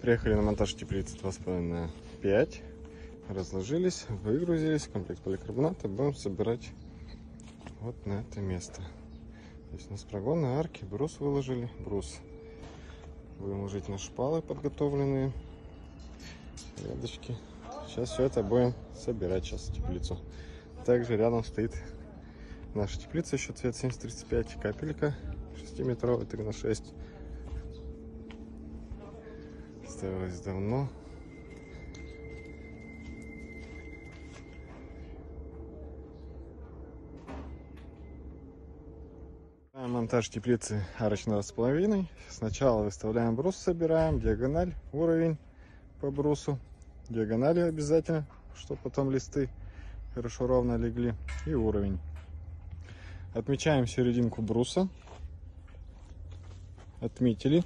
Приехали на монтаж теплицы 2,5 на 5. Разложились, выгрузились. Комплект поликарбоната будем собирать вот на это место. Здесь у нас прогоны, арки, брус выложили. Брус будем ложить на шпалы подготовленные. Рядочки. Сейчас все это будем собирать сейчас теплицу. Также рядом стоит наша теплица, еще цвет 7035, капелька 6-метровая, 3 на 6 ставилась давно. Монтаж теплицы арочного с половиной. Сначала выставляем брус, собираем диагональ, уровень по брусу. Диагонали обязательно, чтобы потом листы хорошо ровно легли. И уровень. Отмечаем серединку бруса. Отметили.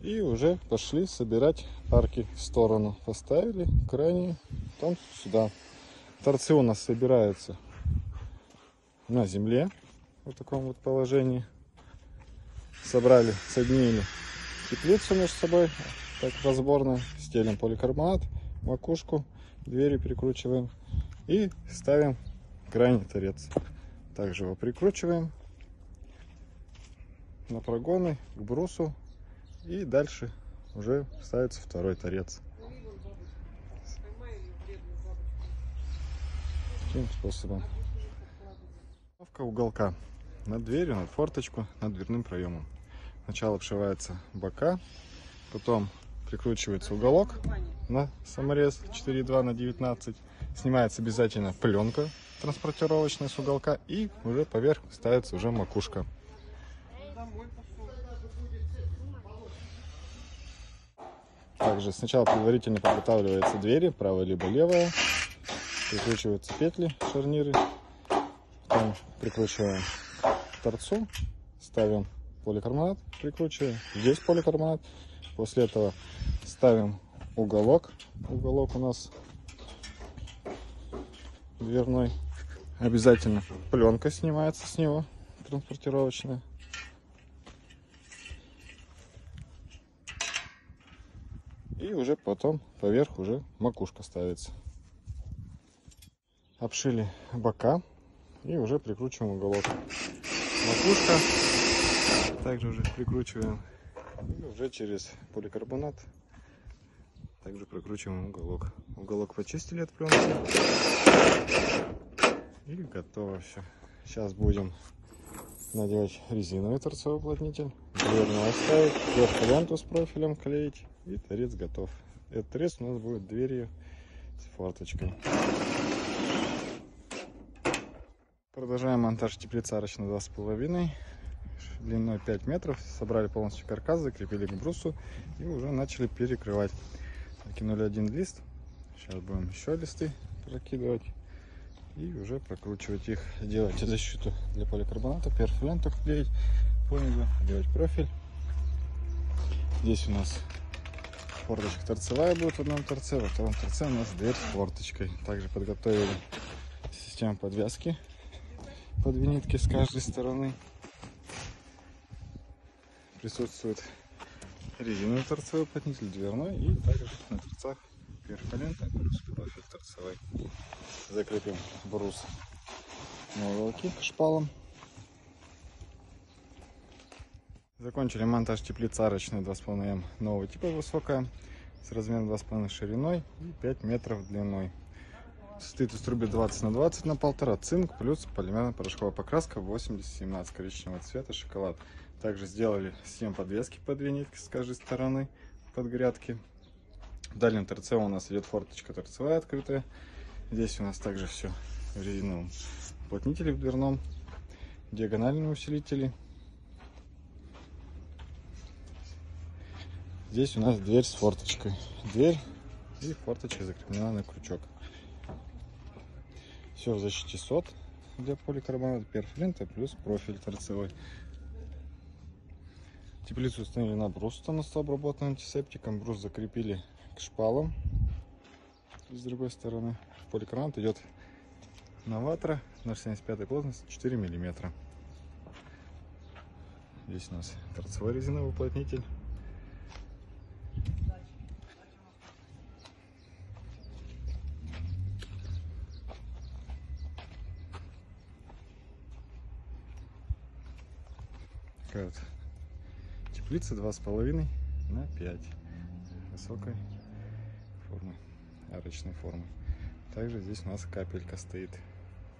И уже пошли собирать арки в сторону. Поставили крайние, потом сюда. Торцы у нас собираются на земле. В таком вот положении. Собрали, соединили теплицу между собой. Так разборно. Стелим поликарбонат, макушку, двери прикручиваем. И ставим крайний торец. Также его прикручиваем на прогоны к брусу и дальше уже ставится второй торец. Таким способом. Установка уголка над дверью, над форточку, над дверным проемом. Сначала обшивается бока, потом прикручивается уголок на саморез 4,2 на 19. Снимается обязательно пленка транспортировочная с уголка и уже поверх ставится уже макушка. Также сначала предварительно подготавливаются двери, правая либо левая. Прикручиваются петли, шарниры. Потом прикручиваем к торцу, ставим поликарбонат, прикручиваем. Здесь поликарбонат. После этого ставим уголок. Уголок у нас дверной. Обязательно пленка снимается с него, транспортировочная. И уже потом поверх уже макушка ставится. Обшили бока и уже прикручиваем уголок. Макушка также уже прикручиваем. И уже через поликарбонат также прокручиваем уголок. Уголок почистили от пленки. И готово все. Сейчас будем надевать резиновый торцевой уплотнитель. Дверную оставить, сверху ленту с профилем клеить. И торец готов. Этот торец у нас будет дверью с форточкой. Продолжаем монтаж теплицы арочной 2,5 длиной 5 метров. Собрали полностью каркас, закрепили к брусу и уже начали перекрывать. Накинули один лист. Сейчас будем еще листы прокидывать и уже прокручивать их. Делать защиту для поликарбоната, перфоленту клеить понизу, делать профиль. Здесь у нас форточка торцевая будет в одном торце, во втором торце у нас дверь с форточкой. Также подготовили систему подвязки под винитки с каждой стороны. Присутствует резиновый торцевой уплотнитель, дверной и также на торцах перфолента плюс профиль торцевой. Закрепим брус на уголке к шпалам. Закончили монтаж теплицы арочной 2,5 М нового типа высокая с размером 2,5 шириной и 5 метров длиной. Состоит из трубы 20 на 20 на полтора цинк плюс полимерно-порошковая покраска 8017 коричневого цвета шоколад. Также сделали 7 подвески под две нитки с каждой стороны под грядки. В дальнем торце у нас идет форточка торцевая открытая. Здесь у нас также все в резиновом уплотнителе в дверном, диагональные усилители Здесь у нас дверь с форточкой. Дверь и форточка закреплена на крючок. Все в защите сот для поликарбоната, перфлента плюс профиль торцевой. Теплицу установили на брус тоннеста обработан антисептиком. Брус закрепили к шпалам. С другой стороны в поликрант идет новатора 0,75 плотность 4 миллиметра. Здесь у нас торцевой резиновый уплотнитель. Такая вот теплица 2,5 на 5 высокой формы, арочной формы. Также здесь у нас капелька стоит.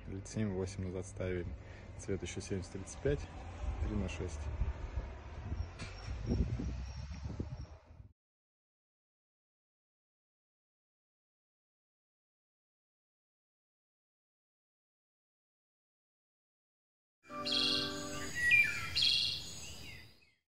Лет 7-8 назад ставили. Цвет еще 7035, 3 на 6.